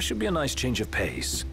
Should be a nice change of pace.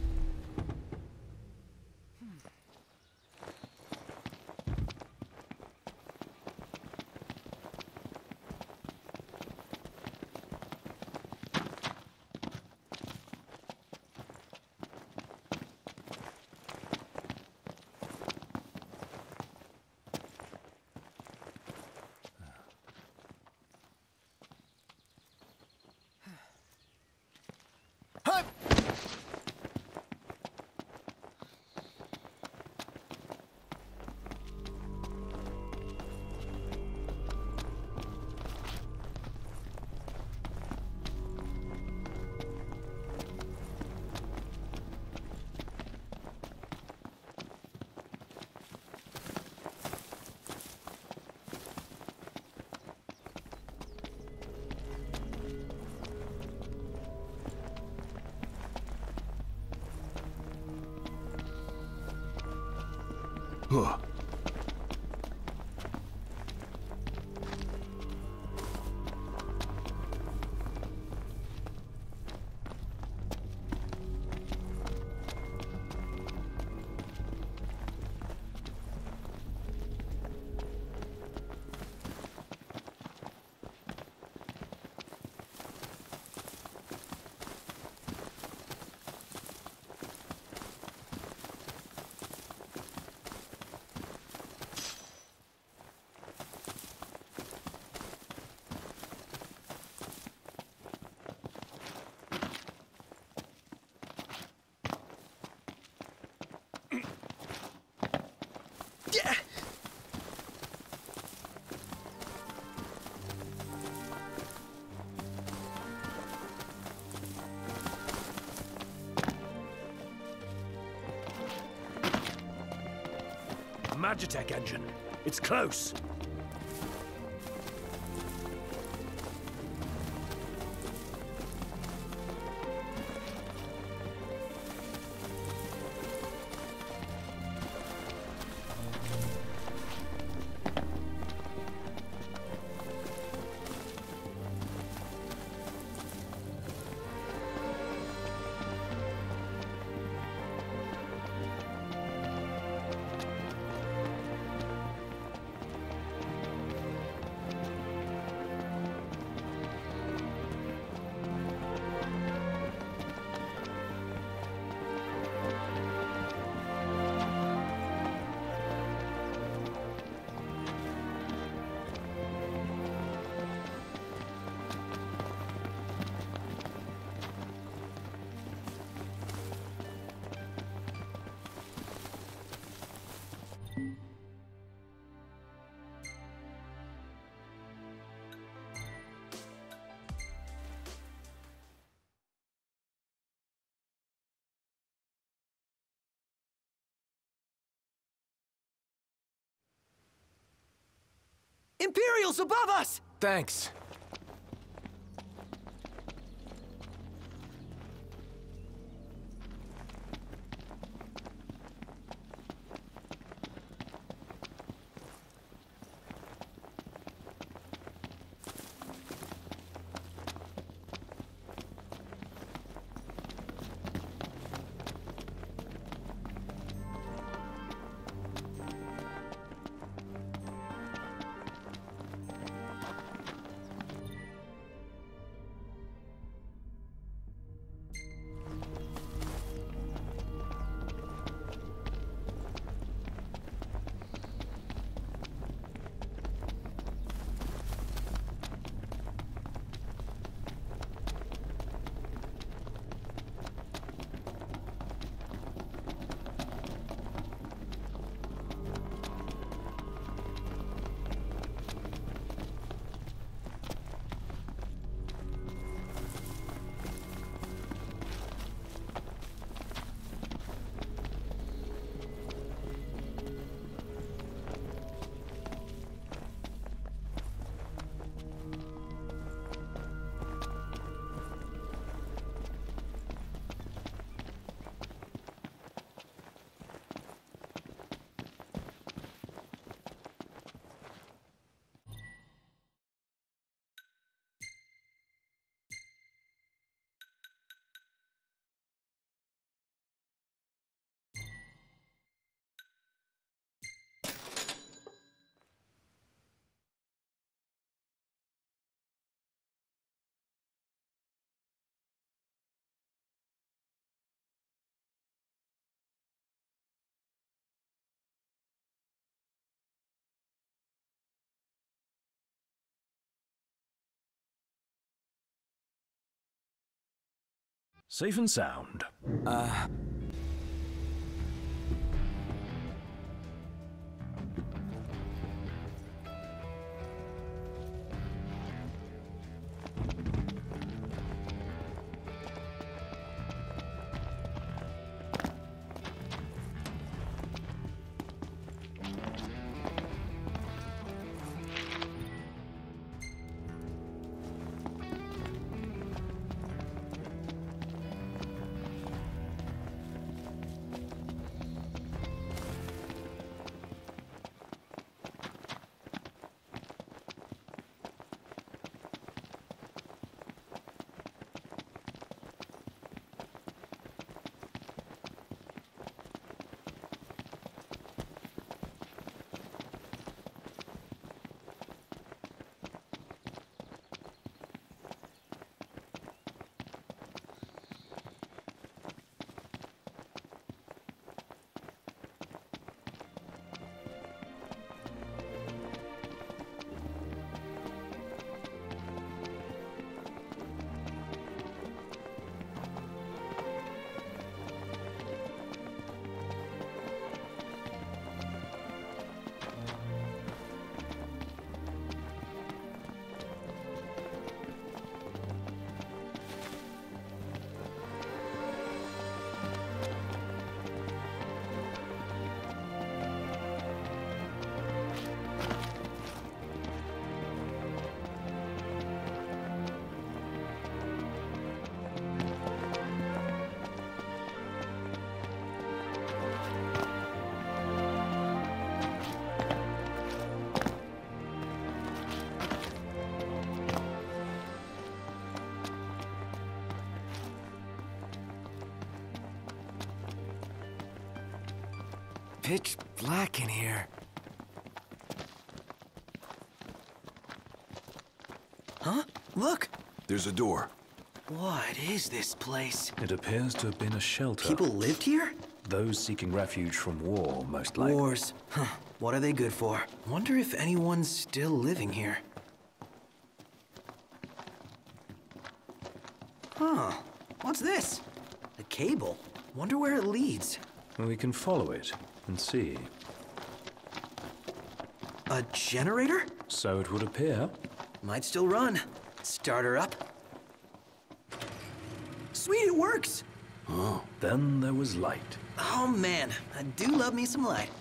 Huh. Magitek engine. It's close. Imperials above us! Thanks. Safe and sound. Uh, pitch black in here. Huh? Look! There's a door. What is this place? It appears to have been a shelter. People lived here? Those seeking refuge from war, most likely. Wars. Huh. What are they good for? Wonder if anyone's still living here. Huh. What's this? A cable. Wonder where it leads. We can follow it and see. A generator? So it would appear. Might still run. Start her up. Sweet, it works! Oh. Then there was light. Oh man, I do love me some light.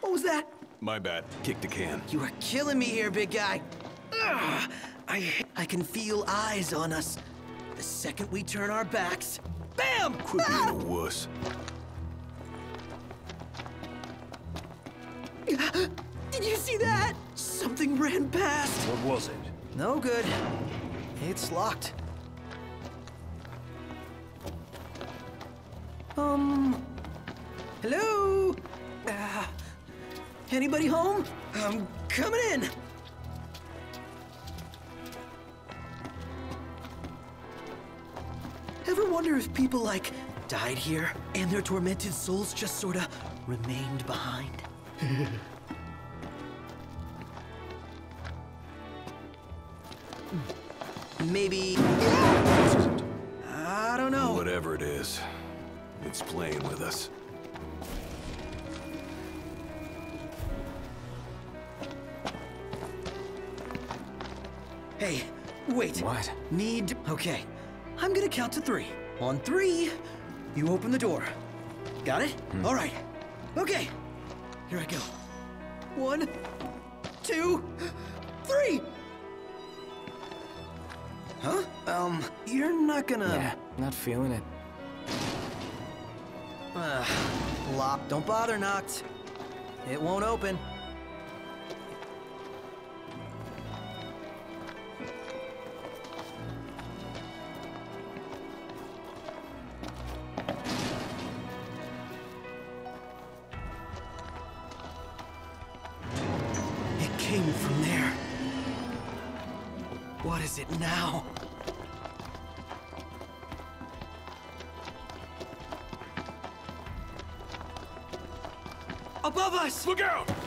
what was that? My bad. Kick the can. You are killing me here, big guy. Ugh, I, I can feel eyes on us. The second we turn our backs, BAM! Quit being a wuss. Did you see that? Something ran past. What was it? No good. It's locked. Anybody home? I'm coming in. Ever wonder if people, like, died here and their tormented souls just sorta remained behind? Maybe. I don't know. Whatever it is, it's playing with us. Hey, wait. What? Need. Okay. I'm gonna count to three. On three, you open the door. Got it? All right. Okay. Here I go. One, two, three. Huh? Um, you're not gonna. Yeah, not feeling it. Uh, locked. Don't bother, Noct. It won't open. Look out!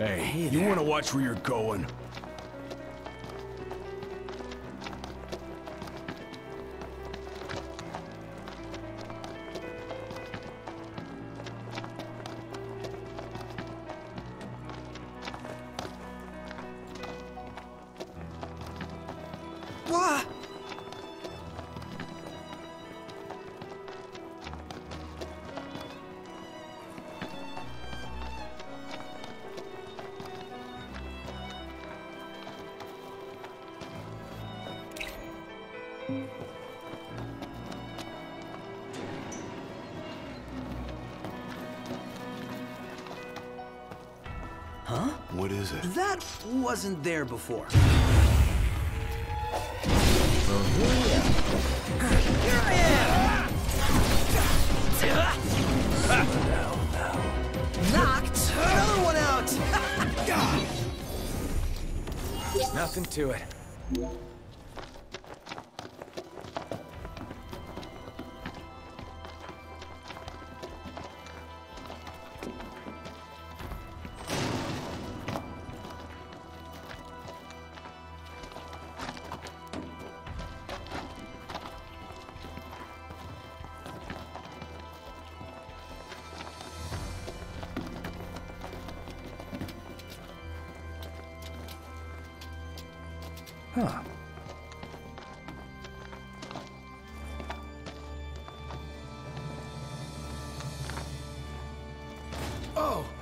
Hey, you want to watch where you're going? What is it? That wasn't there before. Here I am! Knocked another one out! Nothing to it. Oh!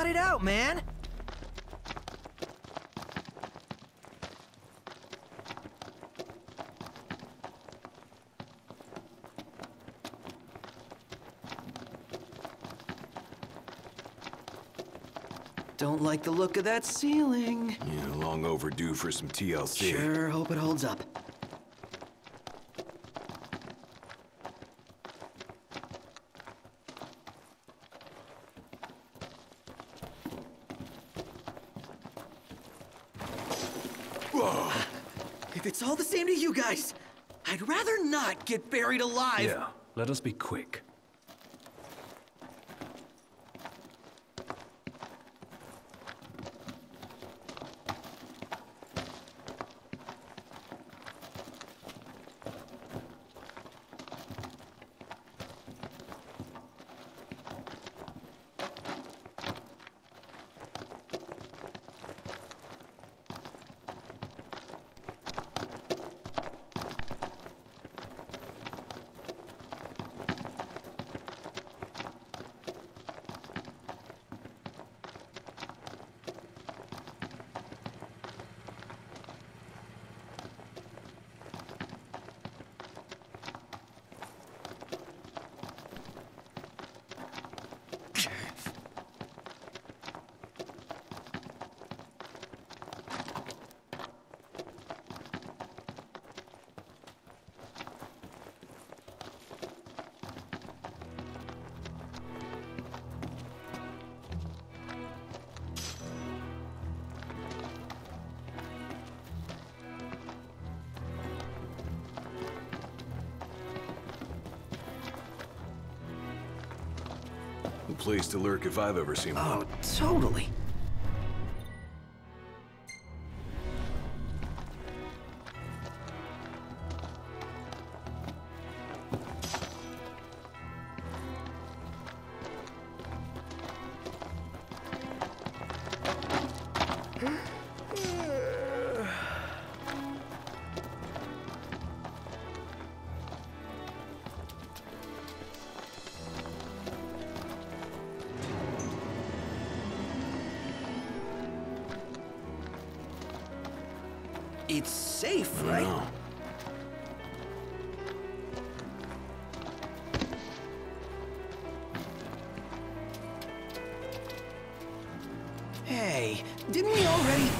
Cut it out, man! Don't like the look of that ceiling. Yeah, long overdue for some TLC. Sure hope it holds up. If it's all the same to you guys, I'd rather not get buried alive. Yeah, let us be quick. Place to lurk if I've ever seen one. Oh, totally. Hey, didn't we already?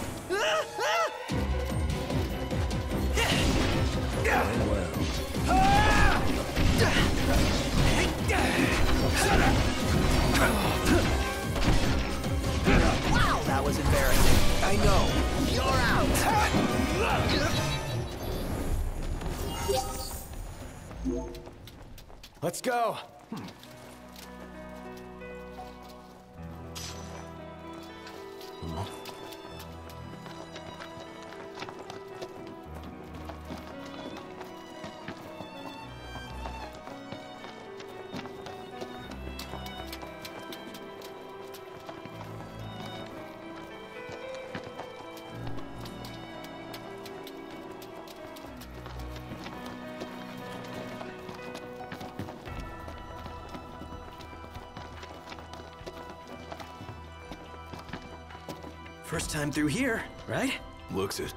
Wow, that was embarrassing. I know. You're out. Let's go. First time through here, right? Looks it.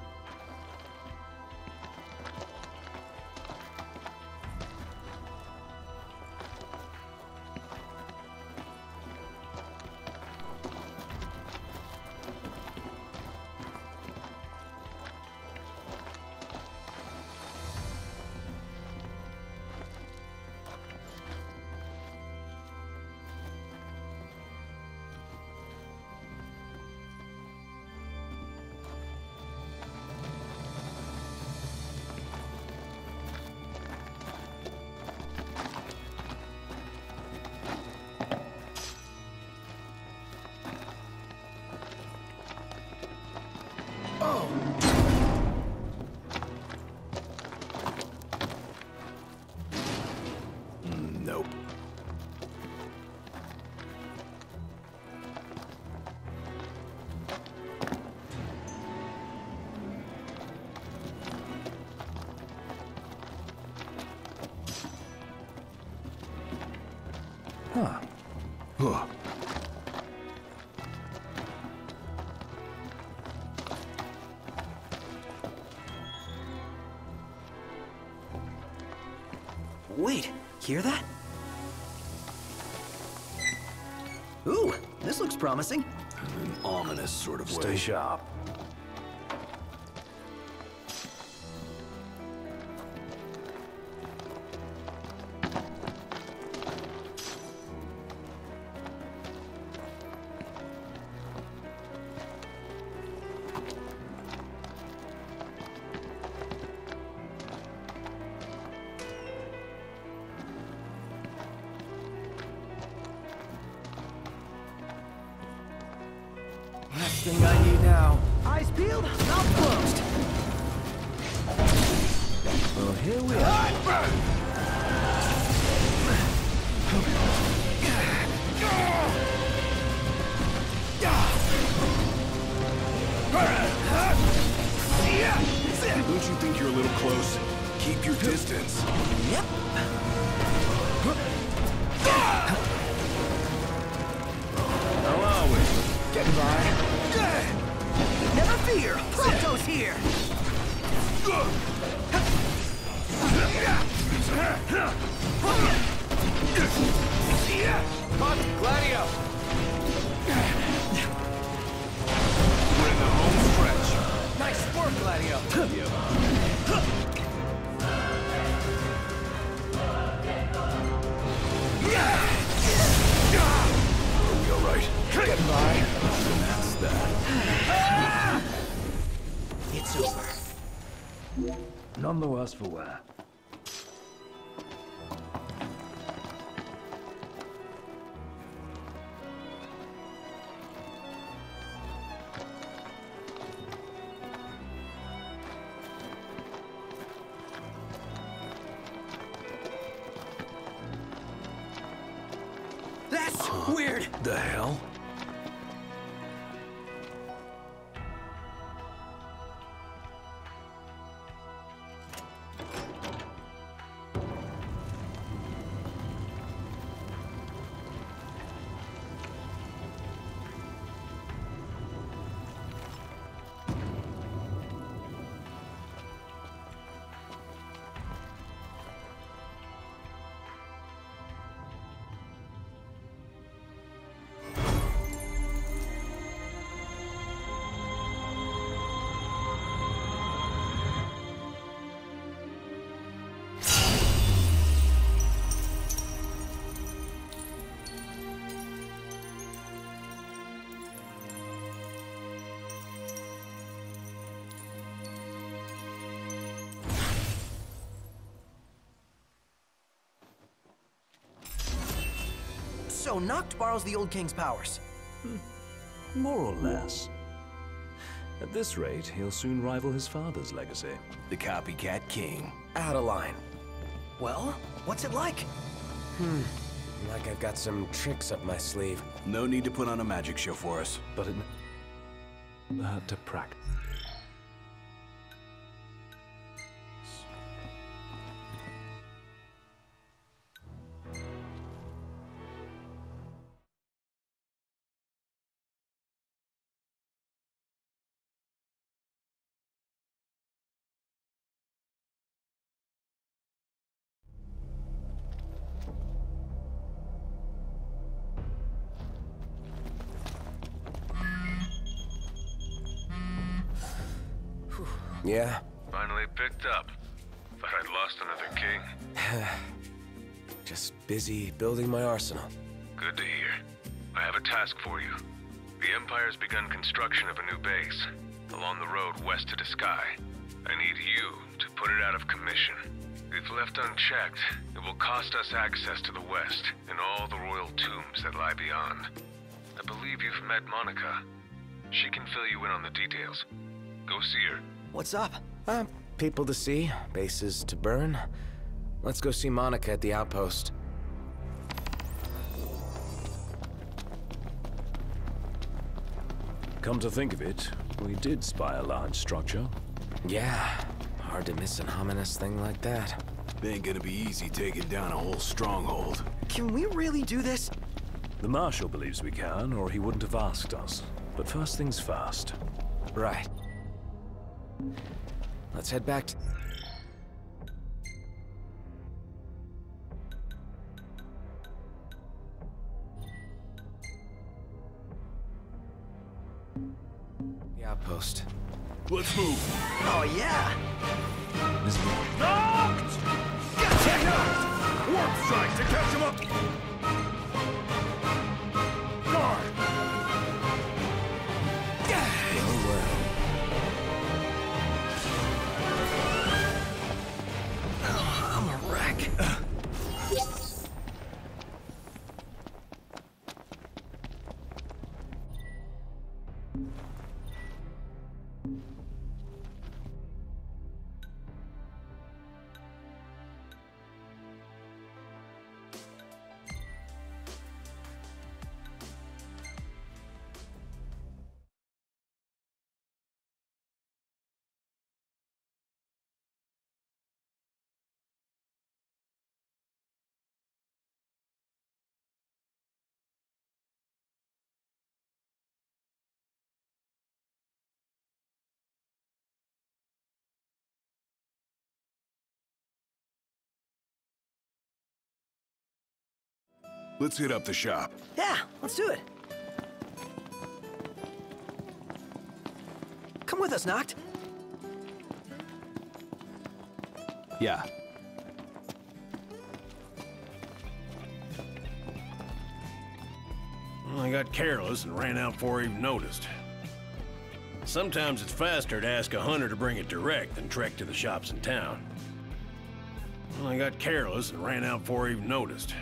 Huh. Wait, hear that? Promising. In an ominous sort of way. Stay sharp. Thing I need now. Eyes peeled, mouth closed. Well, here we are. Don't you think you're a little close? Keep your distance. Yep. How are we? Getting by. Never fear, Prompto's here. Come Gladio! We're in the home stretch. Nice work, Gladio! None worse for wear. That's weird. The hell? So Noct borrows the old king's powers. More or less. At this rate, he'll soon rival his father's legacy. The copycat king. Out of line. Well, what's it like? Hmm. Like I've got some tricks up my sleeve. No need to put on a magic show for us. But it never hurt to practice. Yeah? Finally picked up. Thought I'd lost another king. Just busy building my arsenal. Good to hear. I have a task for you. The Empire's begun construction of a new base, along the road west to the sky. I need you to put it out of commission. If left unchecked, it will cost us access to the west and all the royal tombs that lie beyond. I believe you've met Monica. She can fill you in on the details. Go see her. What's up? Uh, people to see, bases to burn. Let's go see Monica at the outpost. Come to think of it, we did spy a large structure. Yeah, hard to miss an ominous thing like that. It ain't gonna be easy taking down a whole stronghold. Can we really do this? The Marshal believes we can, or he wouldn't have asked us. But first things first. Right. Let's head back to... The outpost. Let's move. Oh, yeah. Knocked! Get knocked! Warp strike to catch him up. Let's hit up the shop. Yeah, let's do it. Come with us, Noct. Yeah. Well, I got careless and ran out before I even noticed. Sometimes it's faster to ask a hunter to bring it direct than trek to the shops in town. Well, I got careless and ran out before I even noticed.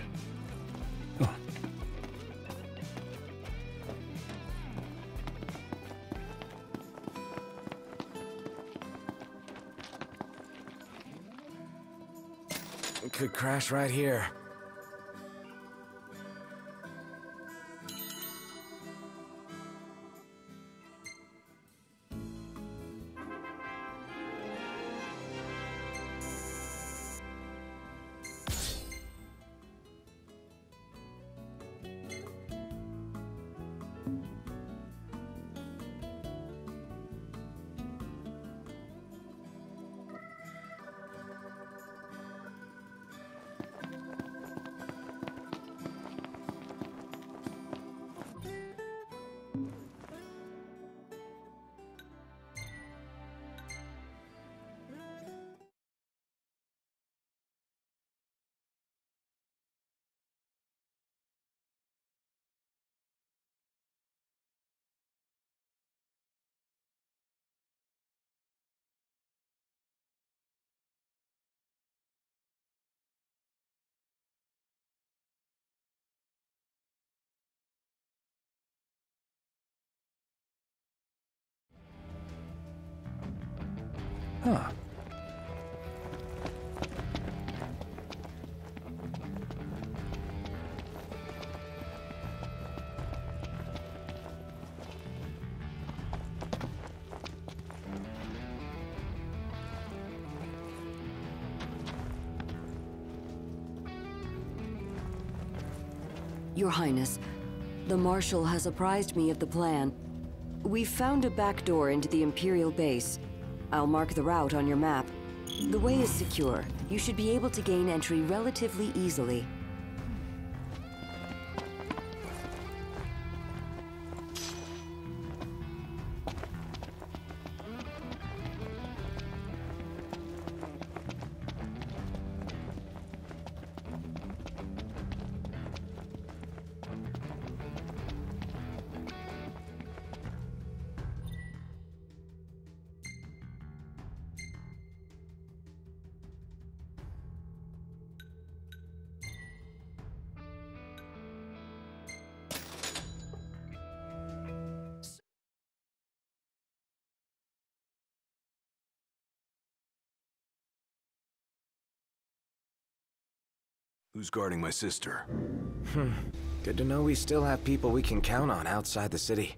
Could crash right here. Huh. Your Highness, the Marshal has apprised me of the plan. We've found a back door into the Imperial base. I'll mark the route on your map. The way is secure. You should be able to gain entry relatively easily. Who's guarding my sister? Hmm. Good to know we still have people we can count on outside the city.